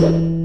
you.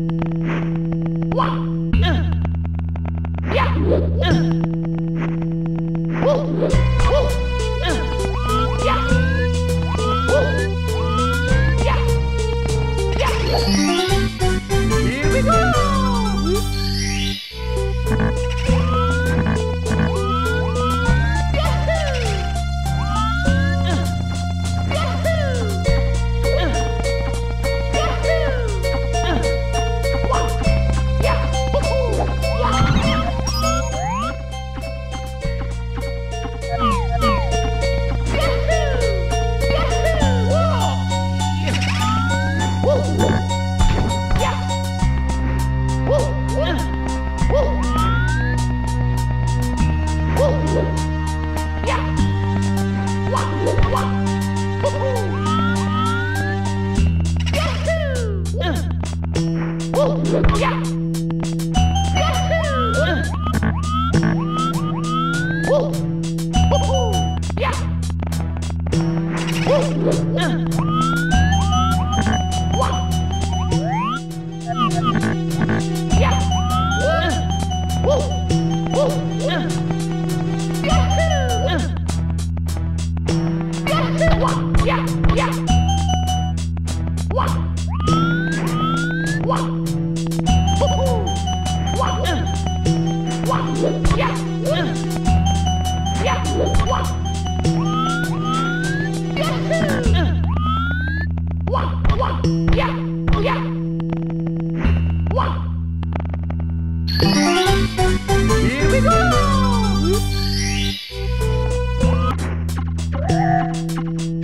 Yeah. Música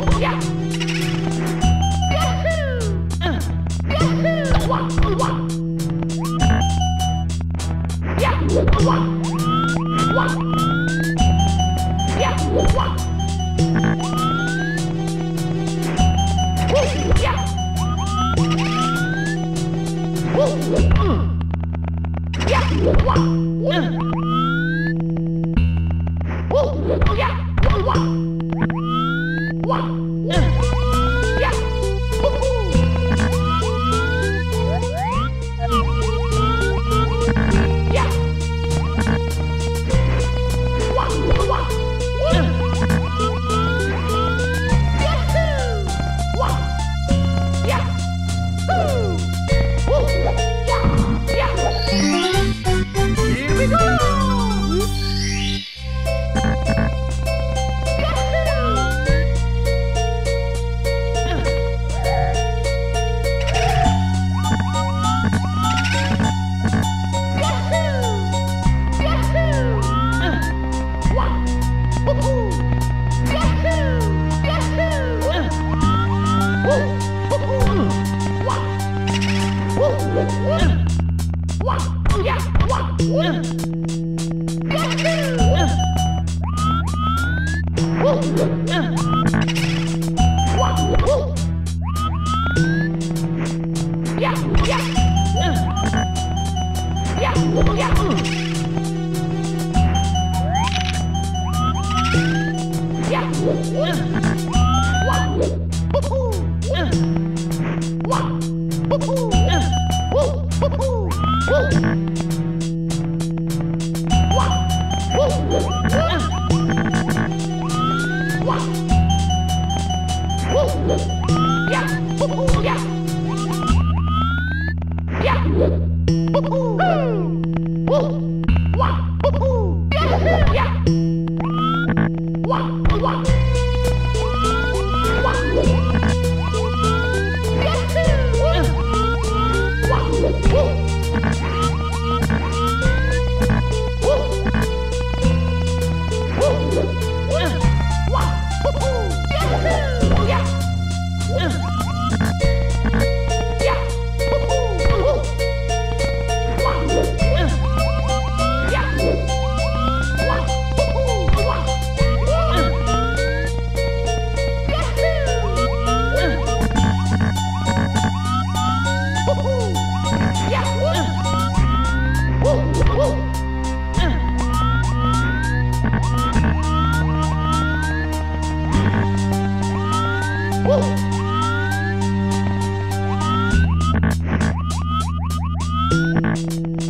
Yeah. Bye.